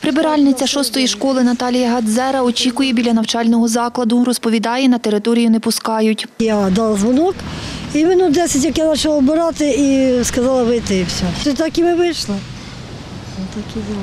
Прибиральниця шостої школи Наталія Гадзера очікує біля навчального закладу. Розповідає, на територію не пускають. Я дала дзвонок, і минут 10, як я почала обирати, і сказала вийти, і все. Так і ми вийшли. Так і було.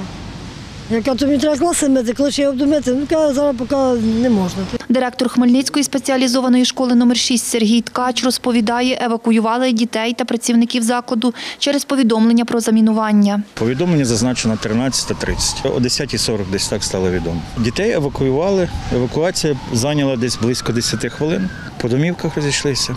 Яка то мені треба класи мити, коли ж я буду ну зараз поки не можна. Директор Хмельницької спеціалізованої школи номер 6 Сергій Ткач розповідає, евакуювали дітей та працівників закладу через повідомлення про замінування. Повідомлення зазначено 13.30. О 10.40 десь так стало відомо. Дітей евакуювали. Евакуація зайняла десь близько 10 хвилин. По домівках розійшлися.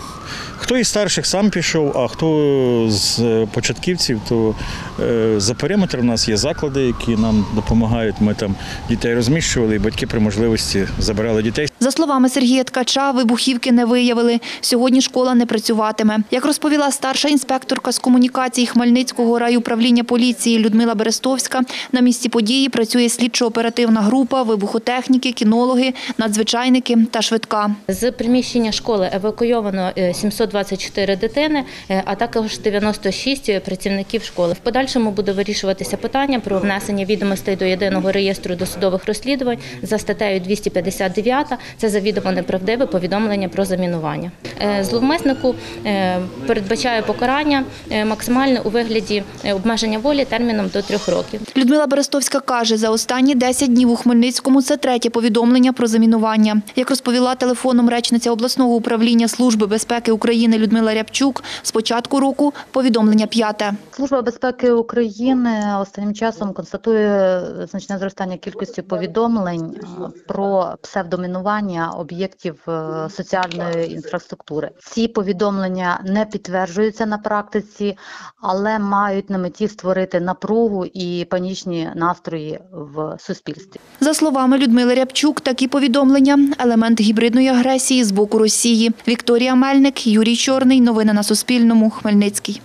Хто із старших сам пішов, а хто з початківців, то е, за периметр у нас є заклади, які нам допомагають. Ми там дітей розміщували, і батьки при можливості забирали дітей. За словами Сергія Ткача, вибухівки не виявили. Сьогодні школа не працюватиме. Як розповіла старша інспекторка з комунікацій Хмельницького райуправління поліції Людмила Берестовська, на місці події працює слідчо-оперативна група, вибухотехніки, кінологи, надзвичайники та швидка. З приміщення школи евакуйовано е, 724 дитини, е, а також 96 працівників школи. В подальшому буде вирішуватися питання про внесення відомостей до єдиного реєстру досудових розслідувань за статтею 259. Це завідомо неправдиве повідомлення про замінування. Е, Зловмиснику е, передбачає покарання е, максимальне у вигляді обмеження волі терміном до трьох років. Людмила Берестовська каже, за останні 10 днів у Хмельницькому це третє повідомлення про замінування. Як розповіла телефоном речниця обласного управління Служби безпеки України Людмила Рябчук, з початку року повідомлення п'яте. Служба безпеки України останнім часом констатує значне зростання кількості повідомлень про псевдомінування об'єктів е, соціальної інфраструктури. Ці повідомлення не підтверджуються на практиці, але мають на меті створити напругу і панічні настрої в суспільстві. За словами Людмили Рябчук, такі повідомлення – елемент гібридної агресії з боку Росії. Вікторія Мельник, Юрій Чорний. Новини на Суспільному. Хмельницький.